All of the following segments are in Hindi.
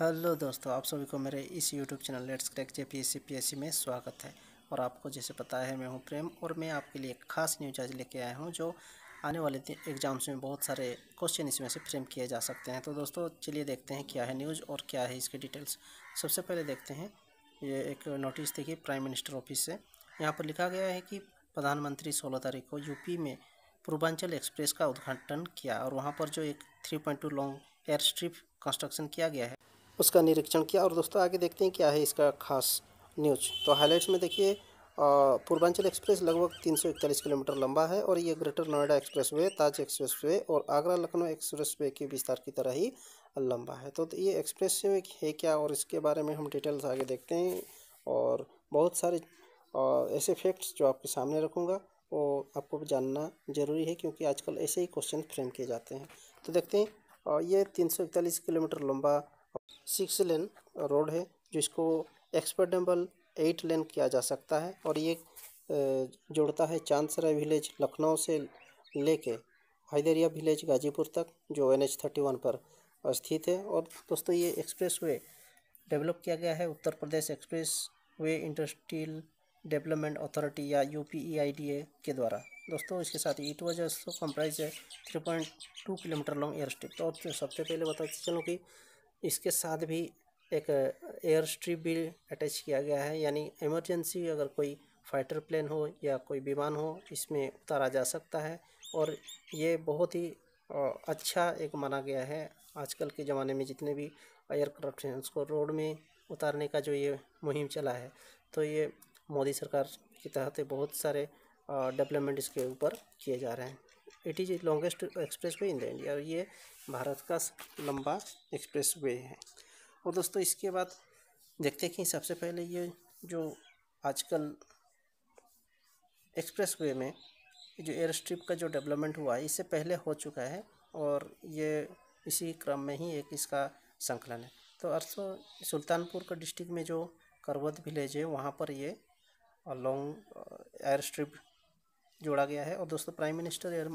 हेलो दोस्तों, आप सभी को मेरे इस YouTube channel let's crack J P S में स्वागत है। और आपको जैसे पता है, मैं हूँ प्रेम और मैं आपके लिए एक खास न्यूज़ आज लेके आया हूँ, जो आने वाले एग्ज़ाम्स में बहुत सारे क्वेश्चन इसमें से फ्रेम किए जा सकते हैं। तो दोस्तों, चलिए देखते हैं क्या है न्यूज़ और क्या है इसकी डिटेल्स। सबसे पहले देखते हैं, ये एक नोटिस देखिए प्राइम मिनिस्टर ऑफ़िस से, यहाँ पर लिखा गया है कि प्रधानमंत्री सोलह तारीख को यूपी में पूर्वांचल एक्सप्रेस का उद्घाटन किया और वहाँ पर जो एक three point two long air strip construction किया गया है। उसका निरीक्षण किया और दोस्तों आगे देखते हैं क्या है इसका खास न्यूज़। तो हाईलाइट्स में देखिए पूर्वांचल एक्सप्रेस लगभग तीन सौ इकतालीस किलोमीटर लंबा है और ये greater Noida expressway Taj expressway और आगरा लखनऊ एक्सप्रेस वे के विस्तार की तरह ही लंबा है। तो ये एक्सप्रेस है क्या और इसके बारे में हम डिटेल्स आगे देखते हैं और बहुत सारे ऐसे फैक्ट्स जो आपके सामने रखूँगा वो आपको जानना ज़रूरी है क्योंकि आजकल ऐसे ही क्वेश्चन फ्रेम किए जाते हैं। तो देखते हैं ये तीन सौ इकतालीस किलोमीटर लंबा सिक्स लेन रोड है, जिसको एक्सपर्टेबल एट लेन किया जा सकता है और ये जोड़ता है चांदसराय विलेज, लखनऊ से लेके हैदरिया विलेज, गाजीपुर तक, जो एन एच थर्टी वन पर स्थित है। और दोस्तों, ये एक्सप्रेस वे डेवलप किया गया है Uttar Pradesh expressway industrial development authority या U P E I D A के द्वारा। दोस्तों, इसके साथ इट वॉज़ से कम्प्राइज है three point two kilometre long air strip तो सबसे पहले बताते चलो कि इसके साथ भी एक एयर स्ट्रिप भी अटैच किया गया है। यानी इमरजेंसी अगर कोई फाइटर प्लेन हो या कोई विमान हो, इसमें उतारा जा सकता है। और ये बहुत ही अच्छा एक माना गया है आजकल के ज़माने में जितने भी एयरक्राफ्ट हैं, उसको रोड में उतारने का जो ये मुहिम चला है। तो ये मोदी सरकार के तहत बहुत सारे डेवलपमेंट इसके ऊपर किए जा रहे हैं। It is longest expressway in the India ये भारत का लंबा एक्सप्रेस वे है। और दोस्तों, इसके बाद देखते हैं कि सबसे पहले ये जो आजकल एक्सप्रेस वे में जो एयर स्ट्रिप का जो डेवलपमेंट हुआ है इससे पहले हो चुका है और ये इसी क्रम में ही एक इसका संकलन है। तो अरसों सुल्तानपुर का डिस्ट्रिक्ट में जो करवत विलेज है, वहाँ पर ये लॉन्ग एयर स्ट्रिप जोड़ा गया है। और दोस्तों प्राइम मिनिस्टर एयर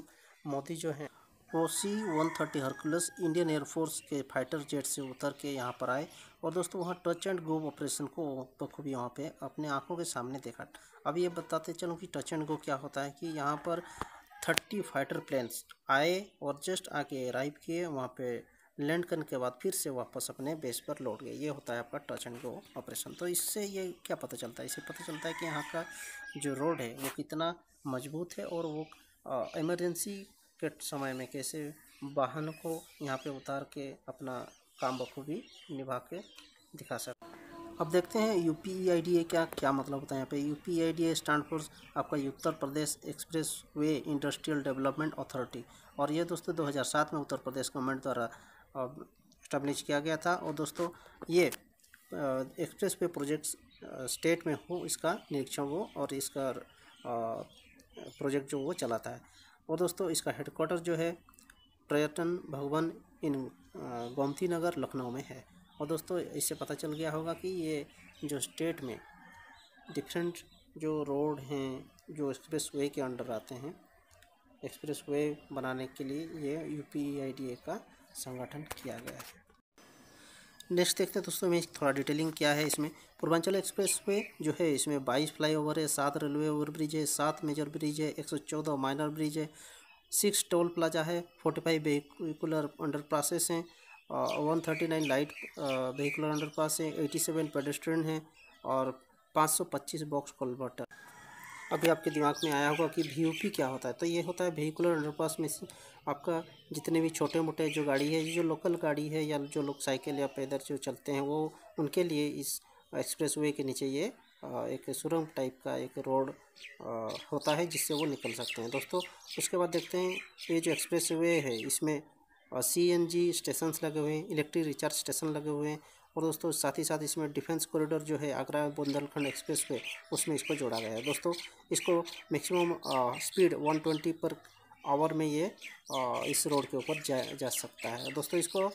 मोदी जो हैं, वो C one thirty Hercules Indian air force के फाइटर जेट से उतर के यहाँ पर आए। और दोस्तों, वहाँ टच एंड गो ऑपरेशन को बखूबी वहाँ पे अपने आँखों के सामने देखा। अब ये बताते चलूँ कि टच एंड गो क्या होता है कि यहाँ पर थर्टी फाइटर प्लेन्स आए और जस्ट आके अराइव किए, वहाँ पे लैंड करने के बाद फिर से वापस अपने बेस पर लौट गए। ये होता है आपका टच एंड गो ऑपरेशन तो इससे ये क्या पता चलता है? इससे पता चलता है कि यहाँ का जो रोड है, वो कितना मज़बूत है और वो इमरजेंसी के समय में कैसे वाहन को यहाँ पे उतार के अपना काम बखूबी निभा के दिखा सकते अब देखते हैं U P I D A क्या क्या मतलब होता है यहाँ पे। U P I D A stand for आपका Uttar Pradesh expressway industrial development authority और ये दोस्तों 2007 में उत्तर प्रदेश गवर्नमेंट द्वारा इस्टेब्लिश किया गया था। और दोस्तों ये एक्सप्रेस वे प्रोजेक्ट्स स्टेट में हो, इसका निरीक्षण हो और इसका प्रोजेक्ट जो वो चलाता है और दोस्तों, इसका हेडक्वार्टर जो है पर्यटन भवन इन गोमती नगर, लखनऊ में है। और दोस्तों, इससे पता चल गया होगा कि ये जो स्टेट में डिफरेंट जो रोड हैं, जो एक्सप्रेस वे के अंडर आते हैं एक्सप्रेस वे बनाने के लिए ये यू का संगठन किया गया है। नेक्स्ट देखते हैं दोस्तों में थोड़ा डिटेलिंग क्या है इसमें। पूर्वांचल एक्सप्रेस वे जो है, इसमें बाईस फ्लाईओवर है, सात रेलवे ओवर ब्रिज है, सात मेजर ब्रिज है, एक सौ चौदह माइनर ब्रिज है सिक्स टोल प्लाजा है forty five vehicular under passes हैं one thirty nine light vehicular underpass है एटी सेवन पेडेस्ट्रियन है, और पाँच सौ पच्चीस बॉक्स कॉलवर्टर अभी आपके दिमाग में आया होगा कि वी क्या होता है। तो ये होता है व्हीकुलर अंडरपास में आपका जितने भी छोटे मोटे जो गाड़ी है जो लोकल गाड़ी है या जो लोग साइकिल या पैदल जो चलते हैं, वो उनके लिए इस एक्सप्रेस वे के नीचे ये एक सुरंग टाइप का एक रोड होता है जिससे वो निकल सकते हैं। दोस्तों, उसके बाद देखते हैं, ये जो एक्सप्रेस वे है, इसमें सी एन जी स्टेशन लगे हुए हैं इलेक्ट्रिक रिचार्ज स्टेशन लगे हुए हैं और दोस्तों साथ ही साथ इसमें डिफेंस कॉरिडोर जो है आगरा बुंदेलखंड एक्सप्रेस पे उसमें इसको जोड़ा गया है। दोस्तों इसको मैक्सिमम स्पीड 120 पर आवर में ये आ, इस रोड के ऊपर जा जा सकता है। दोस्तों इसको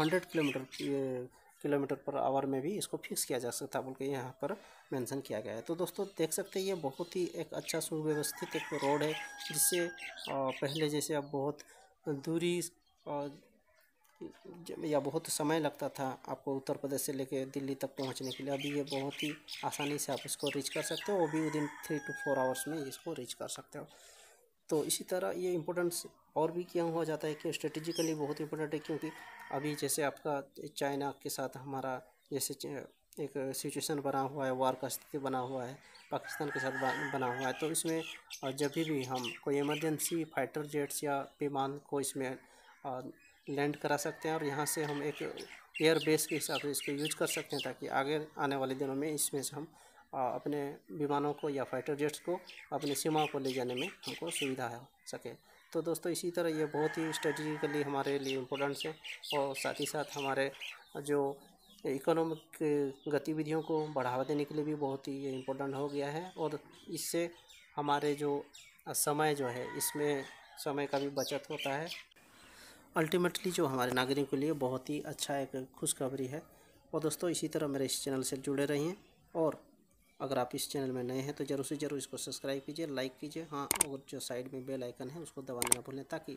hundred kilometre kilometre per hour में भी इसको फिक्स किया जा सकता है बोल के यहाँ पर मेंशन किया गया है। तो दोस्तों देख सकते हैं ये बहुत ही एक अच्छा सुव्यवस्थित एक रोड है जिससे पहले जैसे अब बहुत दूरी या बहुत समय लगता था आपको उत्तर प्रदेश से लेकर दिल्ली तक पहुँचने के लिए, अभी ये बहुत ही आसानी से आप इसको रीच कर सकते हो, वो भी within three two four hours में इसको रीच कर सकते हो। तो इसी तरह ये इम्पोर्टेंस और भी क्यों हो जाता है कि स्ट्रेटेजिकली बहुत इम्पोर्टेंट है, क्योंकि अभी जैसे आपका चाइना के साथ हमारा जैसे एक सिचुएशन बना हुआ है वार का स्थिति बना हुआ है, पाकिस्तान के साथ बना हुआ है तो इसमें, जब भी हम कोई इमरजेंसी फाइटर जेट्स या विमान को इसमें लैंड करा सकते हैं और यहाँ से हम एक एयर बेस के हिसाब से इसको यूज़ कर सकते हैं ताकि आगे आने वाले दिनों में इसमें से हम अपने विमानों को या फाइटर जेट्स को अपनी सीमाओं को ले जाने में हमको सुविधा हो सके। तो दोस्तों इसी तरह ये बहुत ही स्ट्रेटजिकली हमारे लिए इम्पोर्टेंट है और साथ ही साथ हमारे जो इकोनॉमिक गतिविधियों को बढ़ावा देने के लिए भी बहुत ही ये इम्पोर्टेंट हो गया है और इससे हमारे जो समय जो है इसमें समय का भी बचत होता है। अल्टीमेटली जो हमारे नागरिक के लिए बहुत ही अच्छा एक खुशखबरी है। और दोस्तों, इसी तरह मेरे इस चैनल से जुड़े रहिए। और अगर आप इस चैनल में नए हैं तो ज़रूर से ज़रूर इसको सब्सक्राइब कीजिए, लाइक कीजिए। हाँ और जो साइड में बेल आइकन है, उसको दबाना ना भूलें, ताकि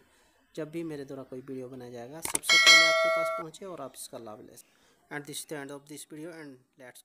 जब भी मेरे द्वारा कोई वीडियो बनाया जाएगा, सबसे पहले आपके पास पहुँचे और आप इसका लाभ ले and this the end of this video and let's